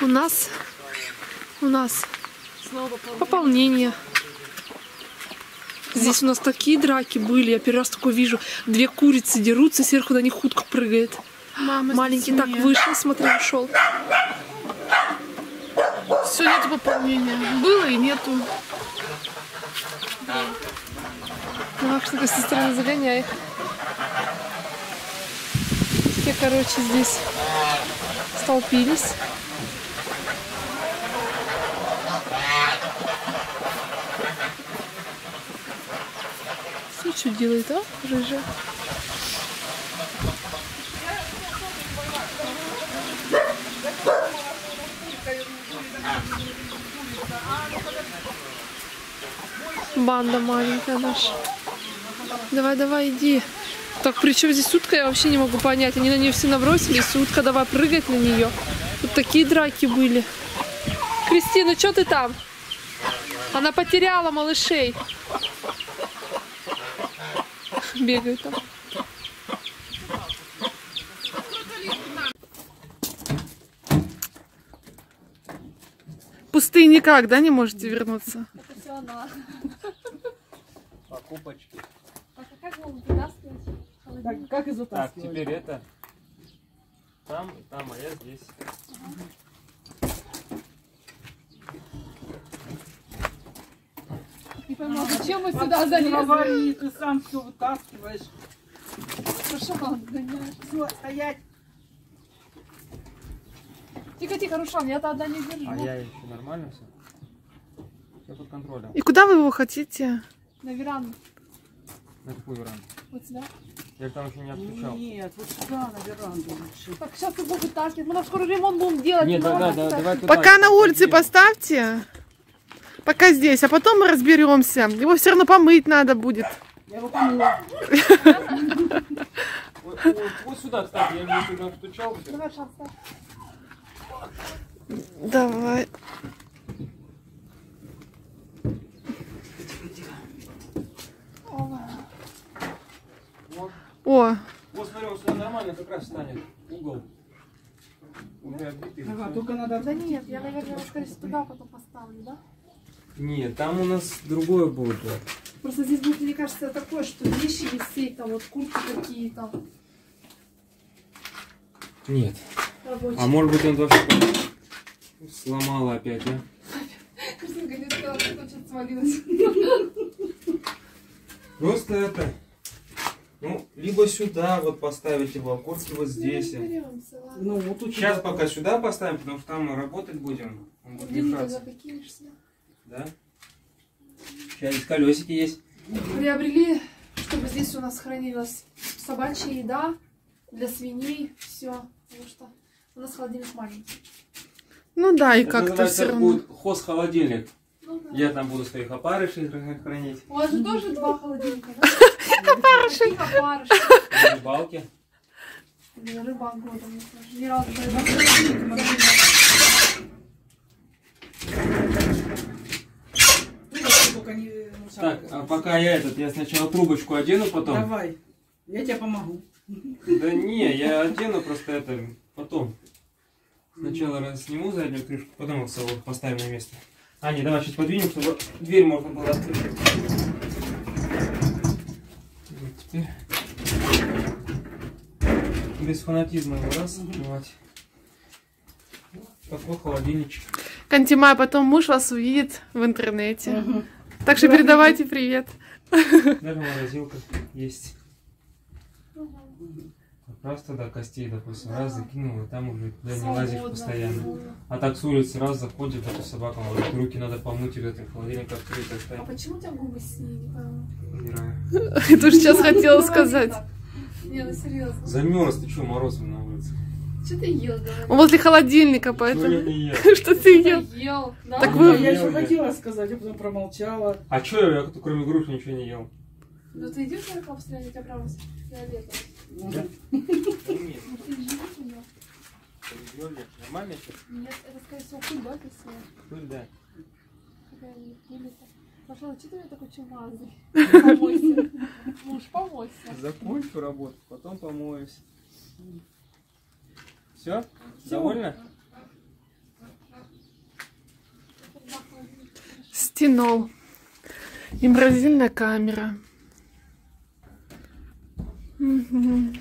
У нас, у нас пополнение. Здесь у нас такие драки были. Я первый раз такое вижу. Две курицы дерутся, сверху на них утка прыгает. Мама Маленький так вышел, смотри, ушел. Все, нету пополнения. Было и нету. Ну, что с стороны загоняй. Все, короче, здесь столпились. Что делает, а, рыжая? Банда маленькая наша. Давай, давай, иди. Так, при чем здесь утка, я вообще не могу понять. Они на нее все набросились, утка давай прыгать на нее. Тут такие драки были. Кристина, что ты там? Она потеряла малышей. Бегают там. Пустые никак, да, не можете вернуться? Покупочки. Так, как из Так, утаскивать? теперь это. Там, там, а я здесь. Не пойму, зачем мы сюда залезли? Ты сам все вытаскиваешь. Рушан, гоняешь. Все, стоять. Тихо, тихо, Рушан, я-то одна не держу. А я еще нормально все? Все под контролем. И куда вы его хотите? На веранду. На какую веранду? Вот сюда. Я там еще не отключал. Нет, вот сюда, на веранду лучше. Так, сейчас ты будешь вытаскивать. Мы там скоро ремонт будем делать. Нет, да, да, да, давай туда. Пока на улице поставьте. Пока здесь, а потом мы разберемся. Его все равно помыть надо будет. Я его помыла. Вот, сюда, кстати, я уже туда стучал. Давай, О, вот смотри, сюда нормально как раз станет. Угол. Ага, только надо... Да нет, я, наверное, его, скорее туда потом поставлю, да? Нет, там у нас другое будет. вот. Просто здесь будет, мне кажется, такое, что вещи висеть, там вот куртки какие-то Нет. рабочие. А может быть он вообще сломала опять, а? Кристинка не сказала, что что-то свалилось. Просто это. Ну, либо сюда вот поставить его, а куртки вот здесь. Разберемся, ладно. Ну, вот тут Сейчас пока сюда поставим, потому что там мы работать будем. Он будет Длинный мешаться. Да? Сейчас здесь колесики есть. Приобрели, чтобы здесь у нас хранилась собачья еда для свиней, все. Потому что у нас холодильник маленький. ну да, и как-то все равно. будет хоз-холодильник. Ну да. Я там буду своих опарышей хранить. У вас же тоже два холодильника, да? Опарыши. Опарышей? Рыбалки. Рыбалку. Ни разу рыбалку. Ну, только не мусор. Так, а пока я этот, я сначала трубочку одену потом. Давай, я тебе помогу. Да не, я одену просто это потом. Сначала сниму заднюю крышку, потом их собой поставим на место. А, не, давай сейчас подвинем, чтобы дверь можно было открыть. Вот теперь. Без фанатизма его раз открывать. Такой холодильничек. Кантима, потом муж вас увидит в интернете. Мгм. Так что передавайте привет. Даже морозилка есть. Как раз тогда костей, допустим, раз закинул, и там уже туда не лазишь постоянно. А так с улицы раз заходит, эту собаку, говорит, руки надо помыть, или это холодильник открыть, А почему у тебя губы синие? Убираю. Я тоже сейчас хотела Ну, сказать. Не, ну серьезно. Замерз, ты что, мороз на улице? Что ты ел, говори? Он возле холодильника, я поэтому... ел? Что ты ел? Так Да, вы- Я еще я. хотела сказать, а потом промолчала. А что я, я кроме груши ничего не ел? Ну ты идешь на обстреле, у тебя прямо фиолетово. Да? Мгм. Нет, Ну ты живешь у него? нормально сейчас? Нет, это скорее всего пыль, да, ты съел? Пыль, да. Пошла, что ты меня такой чумазый? Помойся. Муж, помойся. Закончу работу, потом помоюсь. Все? Все. Довольно? Стенол. И морозильная камера. Угу.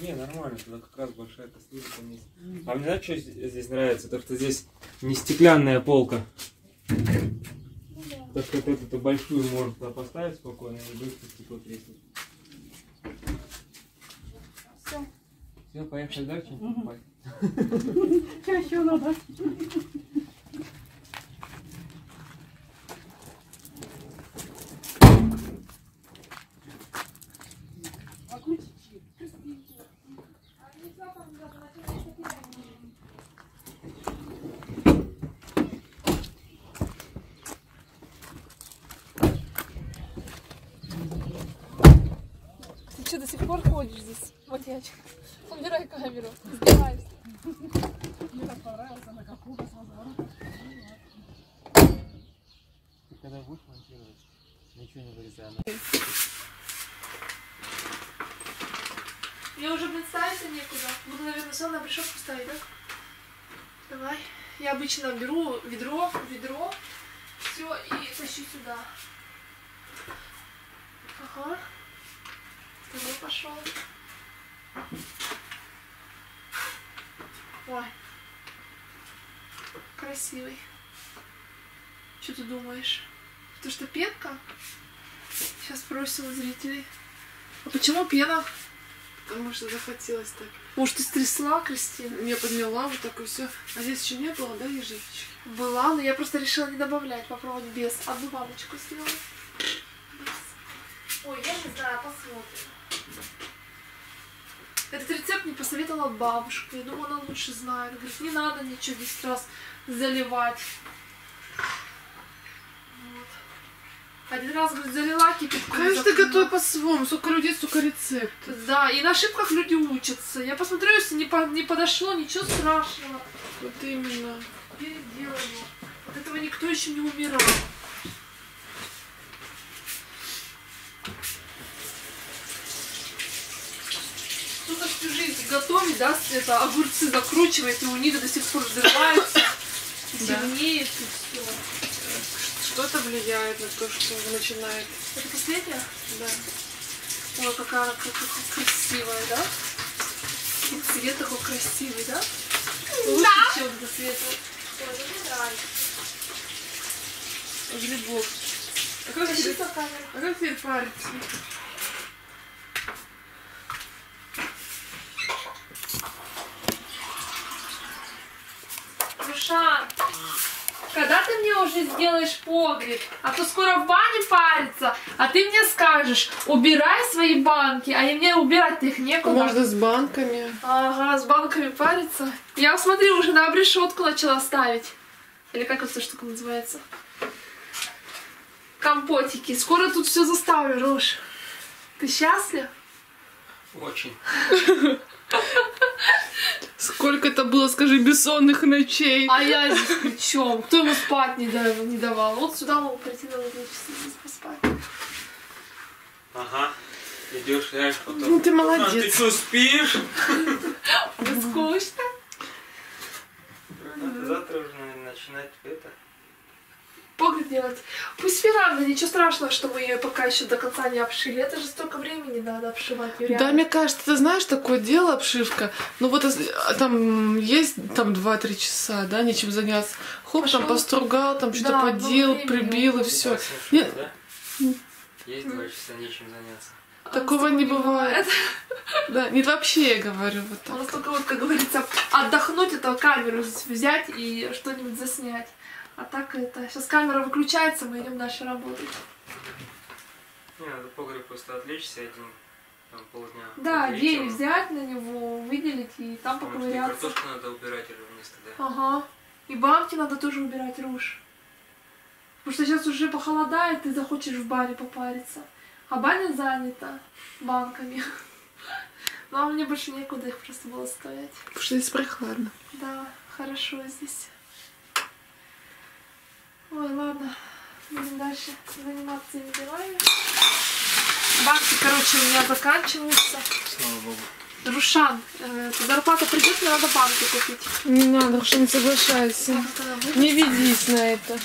Не, нормально, туда как раз большая косметика есть. А мне знаешь, что здесь нравится? То, что здесь не стеклянная полка. Ну, да. То, что ты эту большую можно туда поставить спокойно и быстро стекло треснет. Все, поехали дальше. Еще надо? Что, до сих пор ходишь здесь, маньячка? Убирай камеру, издеваешься. Мне так понравилось, она как сразу. Ты когда будешь монтировать, ничего не вырезай. Мне уже, блин, ставиться некуда. Буду, наверное, все на пришелку ставить, да? Давай. Я обычно беру ведро, ведро, все и тащу сюда. Ага. Второй пошел. Ой. Красивый. Что ты думаешь? То, что пенка? Сейчас спросим у зрителей. А почему пена? Потому что захотелось так. Может, ты стрясла, Кристина? Я подняла вот так и все. А здесь еще не было, да, ежички? Была, но я просто решила не добавлять, попробовать без. Одну баночку сделала. Ой, я не знаю, посмотрим. Этот рецепт мне посоветовала бабушка. Я думаю, она лучше знает. Говорит, не надо ничего 10 раз заливать. Вот. Один раз, говорит, залила кипятком. Конечно, закрыла. готовь по-своему. Сколько людей, столько рецептов. Да, и на ошибках люди учатся. Я посмотрю, если не, по- не подошло, ничего страшного. Вот именно. Переделаю. От этого никто еще не умирал. Всю жизнь готовит, да, это огурцы закручивает, и у них до сих пор взрываются, Да. темнеет и все. Что-то влияет на то, что начинает. Это последняя? Да. Ой, какая она красивая, да? И цвет такой красивый, да? Лучше, чем до. Ой, ну мне нравится. Грибок. А как а как теперь париться? Когда ты мне уже сделаешь погреб? А то скоро в бане париться, а ты мне скажешь, убирай свои банки, а и мне убирать-то их некуда. Можно с банками. Ага, с банками париться. Я, смотри, уже на обрешетку начала ставить. Или как эта штука называется? Компотики. Скоро тут все заставлю, Рош. Ты счастлив? Очень. Сколько это было, скажи, бессонных ночей. А я здесь при чем? Кто ему спать не, да- не давал? Вот сюда могу прийти на здесь поспать. Ага. Идешь, ляжешь, потом. Ну ты А, ты молодец. что, спишь? Не скучно? Завтра уже наверное, начинать это. Погреб делать. Пусть веранда, ничего страшного, что мы ее пока еще до конца не обшили. Это же столько времени надо обшивать ее Да, реально. мне кажется, ты знаешь, такое дело, обшивка. Ну вот если- а там есть там 2-3 часа, да, нечем заняться. Хоп, там Пошёл. постругал, там что-то Да, подел, прибил и все. Послушай, Нет. да? Есть два часа, нечем заняться. А Такого не такого бывает. Да, нет, вообще я говорю вот У так. нас только вот, как говорится, отдохнуть, это камеру взять и что-нибудь заснять. А так это... Сейчас камера выключается, мы идем дальше работать. Не, надо погреб просто отвлечься один, там полдня. Да, день вечером. взять на него, выделить и там Потому что поковыряться. картошку надо убирать уже вместо, да. Ага. И банки надо тоже убирать, Руш. Потому что сейчас уже похолодает, ты захочешь в баре попариться. А баня занята банками. Ну, а мне больше некуда их просто было стоять. Потому что здесь прохладно. Да, хорошо здесь. Ой, ладно. Будем дальше заниматься этими делами. Банки, короче, у меня заканчиваются. Слава богу. Рушан, э, зарплата придет, мне надо банки купить. Не надо, что не соглашайся. Не ведись на это.